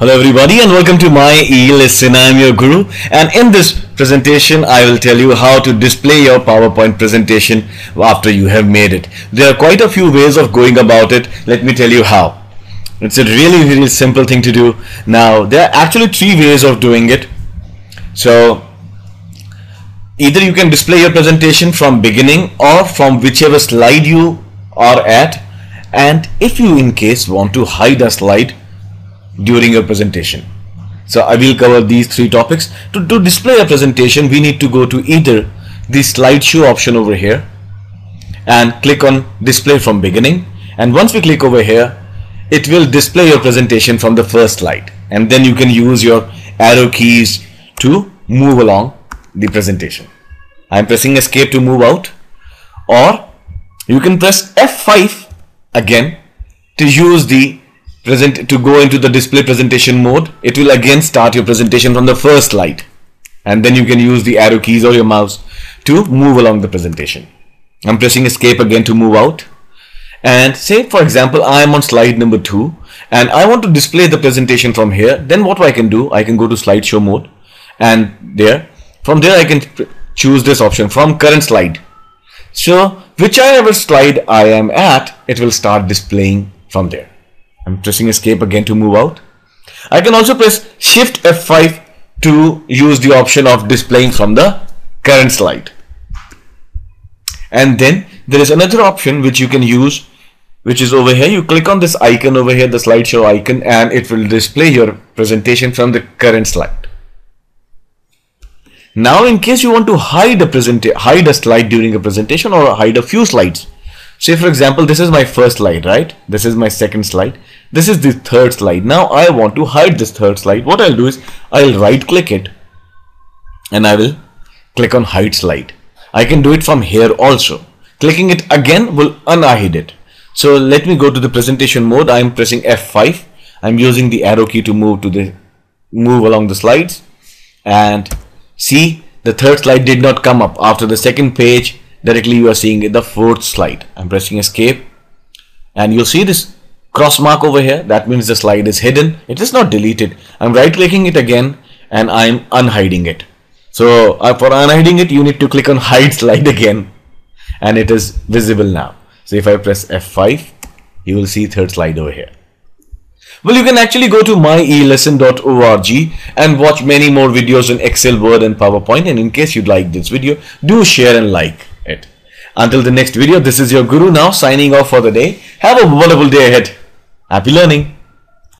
Hello everybody and welcome to my e-lesson. I am your guru and in this presentation I will tell you how to display your PowerPoint presentation after you have made it. There are quite a few ways of going about it. Let me tell you how. It's a really really simple thing to do. Now there are actually three ways of doing it. So either you can display your presentation from beginning or from whichever slide you are at and if you in case want to hide a slide during your presentation. So I will cover these three topics. To, to display a presentation, we need to go to either the slideshow option over here and click on display from beginning. And once we click over here, it will display your presentation from the first slide. And then you can use your arrow keys to move along the presentation. I'm pressing escape to move out or you can press F5 again to use the present to go into the display presentation mode it will again start your presentation from the first slide. And then you can use the arrow keys or your mouse to move along the presentation. I'm pressing escape again to move out. And say for example I am on slide number two and I want to display the presentation from here. Then what I can do I can go to slideshow mode and there from there I can choose this option from current slide. So whichever slide I am at it will start displaying from there I'm pressing escape again to move out. I can also press shift F5 to use the option of displaying from the current slide. And then there is another option which you can use which is over here. You click on this icon over here, the slideshow icon and it will display your presentation from the current slide. Now in case you want to hide a hide a slide during a presentation or hide a few slides, Say for example, this is my first slide, right? This is my second slide. This is the third slide. Now I want to hide this third slide. What I'll do is I'll right click it and I will click on hide slide. I can do it from here also. Clicking it again will unhide it. So let me go to the presentation mode. I'm pressing F5. I'm using the arrow key to move to the move along the slides and see the third slide did not come up after the second page directly you are seeing the fourth slide. I'm pressing escape. And you'll see this cross mark over here. That means the slide is hidden. It is not deleted. I'm right clicking it again and I'm unhiding it. So uh, for unhiding it you need to click on hide slide again and it is visible now. So if I press F5 you will see third slide over here. Well, you can actually go to myelesson.org and watch many more videos in Excel, Word and PowerPoint. And in case you like this video, do share and like. Until the next video, this is your Guru now signing off for the day. Have a wonderful day ahead. Happy learning.